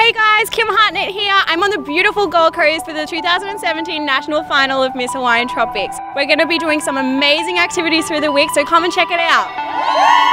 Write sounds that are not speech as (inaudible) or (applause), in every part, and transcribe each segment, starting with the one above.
Hey guys, Kim Hartnett here. I'm on the beautiful Gold Coast for the 2017 National Final of Miss Hawaiian Tropics. We're going to be doing some amazing activities through the week, so come and check it out.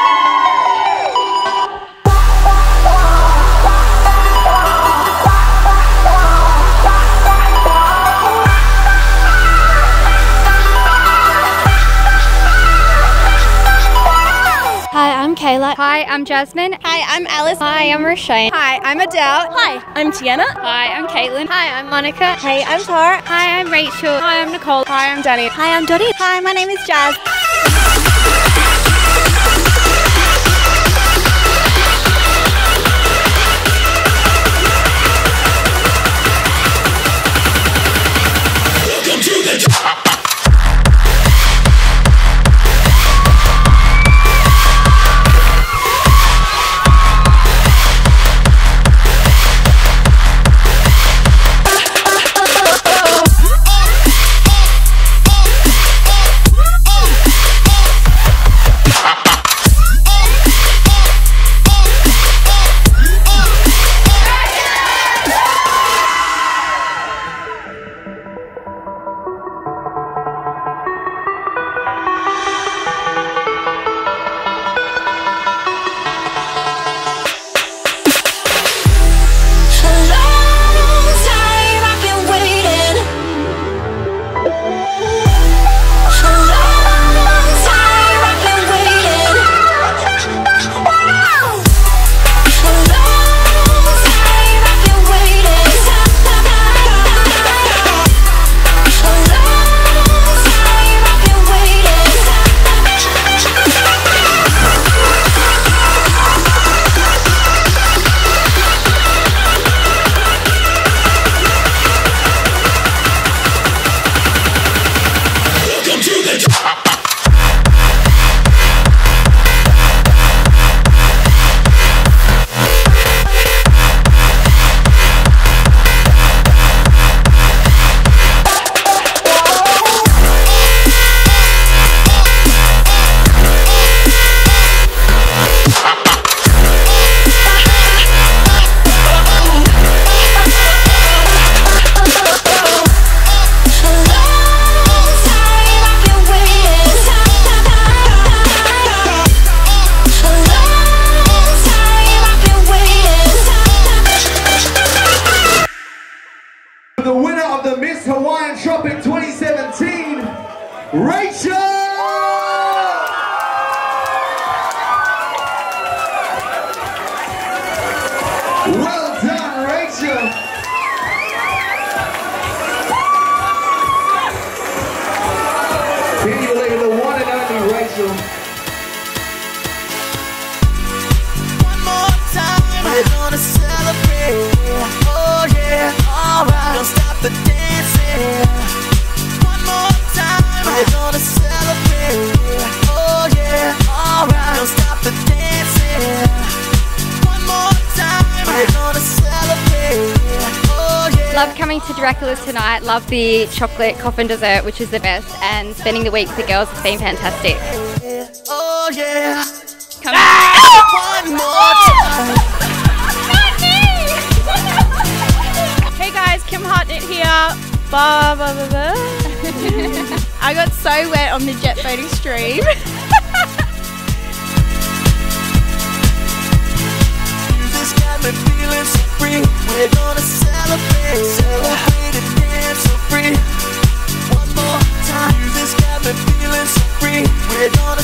I'm Kaila. Hi, I'm Jasmine. Hi, I'm Alice. Hi, I'm Rochè. Hi, I'm Adele. Hi, I'm Tiana. Hi, I'm Caitlin. Hi, I'm Monika. Hey, I'm Tara. Hi, I'm Rachel. Hi, I'm Nicole. Hi, I'm Danny. Hi, I'm Dotty. Hi, my name is Jaz. Of the Miss Hawaiian Tropic 2017, Rachel! Well done, Rachel! Can you believe the one and only Rachel? One more time, we're gonna celebrate. Oh yeah, alright. Don't the dancing. One more time, we're gonna celebrate. Oh yeah, alright. Don't stop the dancing. One more time, we're gonna celebrate. Oh yeah. Love coming to Dracula's tonight. Love the chocolate coffin dessert, which is the best. And spending the week with the girls has been fantastic. Oh yeah. Come ah! One more ah! time. Ba, ba, ba, ba. I got so wet on the Jetboat Extreme. (laughs) We're gonna